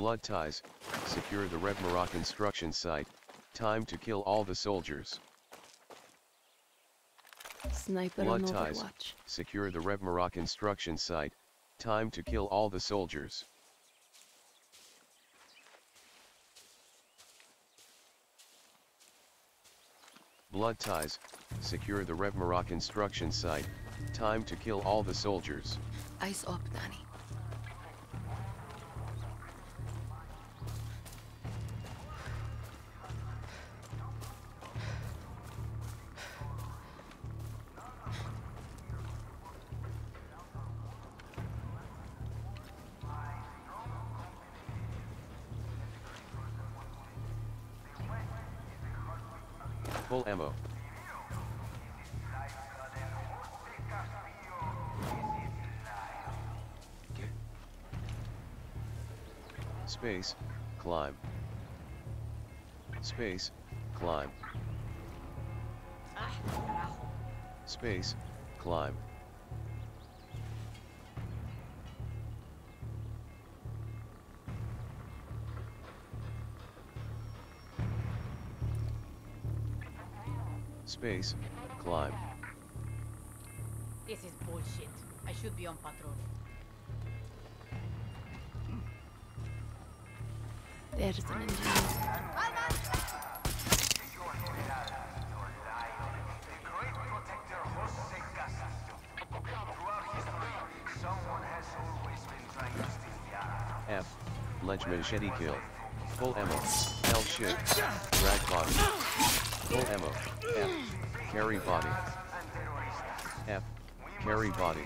Blood ties, secure the Revmira construction site, time to kill all the soldiers. Sniper Blood ties, Overwatch. secure the Revmira construction site, time to kill all the soldiers. Blood ties, secure the Revmira instruction site, time to kill all the soldiers. Eyes up, Danny. Full ammo. Space, climb. Space, climb. Space, climb. Space, climb. This is bullshit. I should be on patrol. There's an engineer. F. Ledge machete kill. Full ammo. L shift. Drag body. Full ammo. F. Carry body. F. Carry body.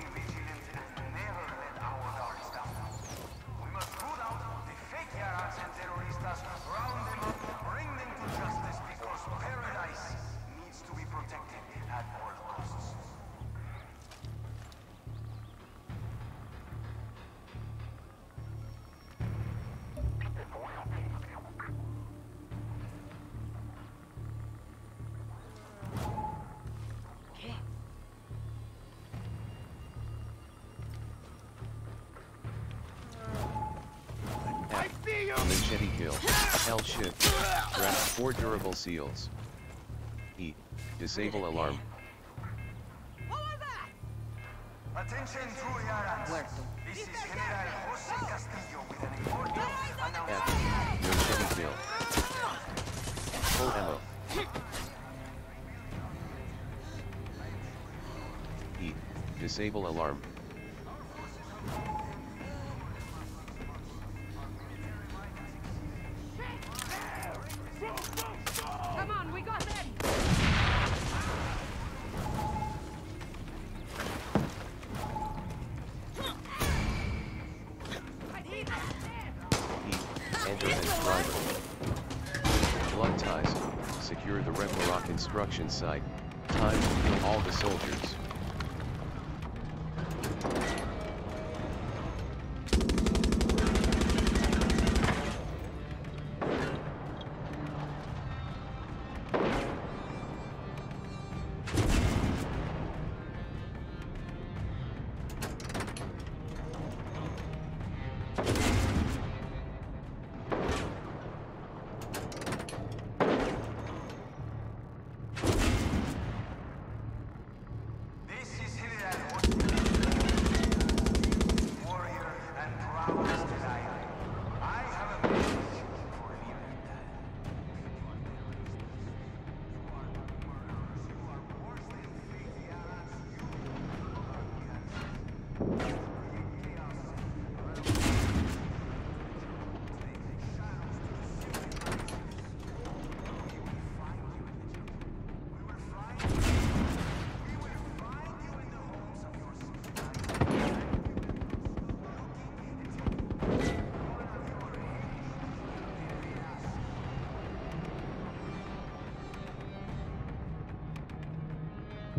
Machete kill. L shift. Drag four durable seals. E. Disable alarm. Attention Trujans. Muerto. This is General Jose Castillo with an important announcement. Machete kill. Full ammo. E. Disable alarm. Driver. Blood ties. Secure the Revmira instruction site. Time to kill all the soldiers.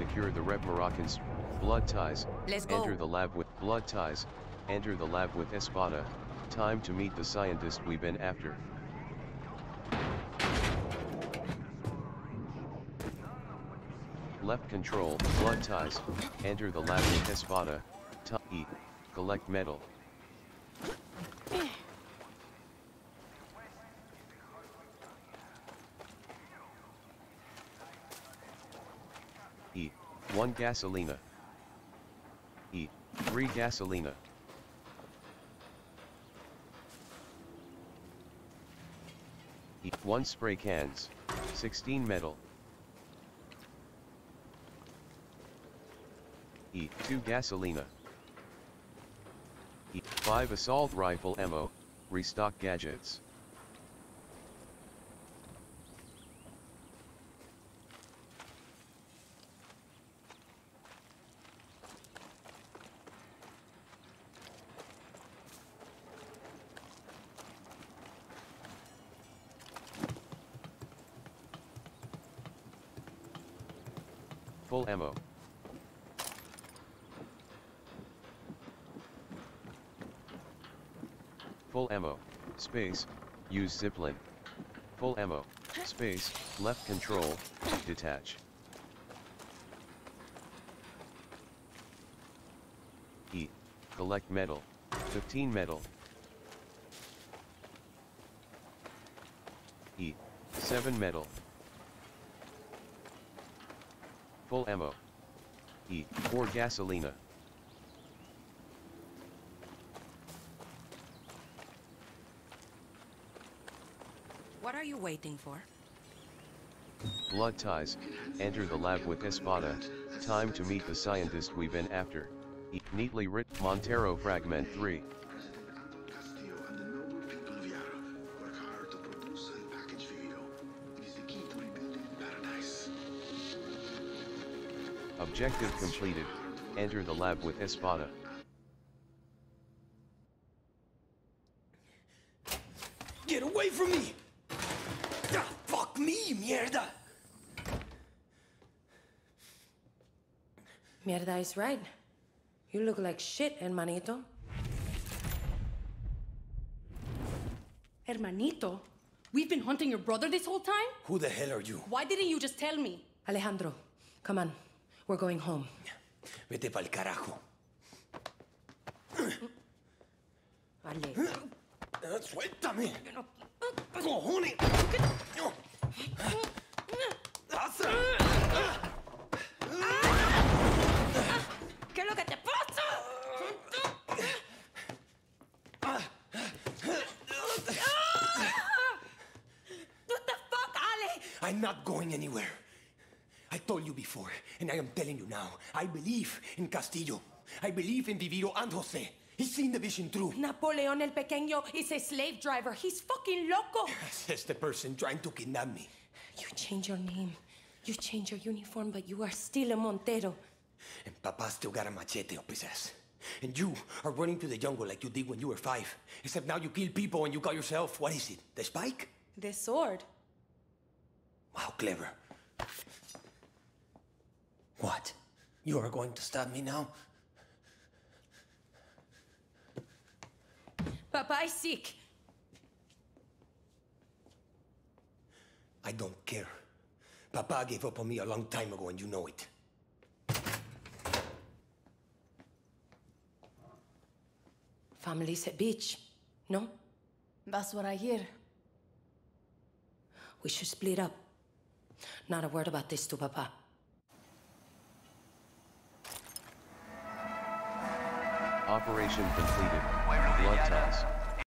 Secure the Red Moroccans. Blood ties. Let's go. Enter the lab with blood ties. Enter the lab with Espada. Time to meet the scientist we've been after. Left control, blood ties. Enter the lab with Espada. T E. Collect metal. E. 1 gasolina. E. 3 gasolina. E. 1 spray cans. 16 metal. E. 2 gasolina. E. 5 assault rifle ammo. Restock gadgets. Full ammo. Full ammo. Space. Use zipline. Full ammo. Space. Left control. Detach. E. Collect metal. 15 metal. E. 7 metal. Full ammo. E. 4 gasolina. What are you waiting for? Blood ties. Enter the lab with Espada. Time to meet the scientist we've been after. E. Neatly written Montero Fragment 3. Objective completed. Enter the lab with Espada. Get away from me! Ah, fuck me, mierda! Mierda is right. You look like shit, hermanito. Hermanito, we've been hunting your brother this whole time? Who the hell are you? Why didn't you just tell me? Alejandro, come on. We're going home. Vete pa'l carajo. Ale. Ah, Suéltame. Cojones. ¿Qué es lo que te pasa? What the fuck, Ale? I'm not going anywhere. I told you before, and I am telling you now. I believe in Castillo. I believe in Viviro and Jose. He's seen the vision through. Napoleon el Pequeño is a slave driver. He's fucking loco. Says the person trying to kidnap me. You change your name. You change your uniform, but you are still a Montero. And Papa still got a machete up his ass. And you are running to the jungle like you did when you were five. Except now you kill people and you call yourself, what is it, the Spike? The sword. Wow, clever. What? You are going to stab me now? Papa is sick. I don't care. Papa gave up on me a long time ago and you know it. Family's a bitch. No? That's what I hear. We should split up. Not a word about this to Papa. Operation completed. Blood ties.